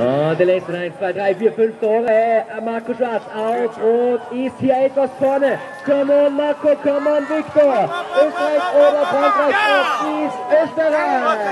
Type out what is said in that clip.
Und die letzten 1, 2, 3, 4, 5 Tore. Äh, Marco Schwarz auf Rot ist hier etwas vorne. Come on Marco, come on Victor. Österreich oder Frankreich, es ist Österreich.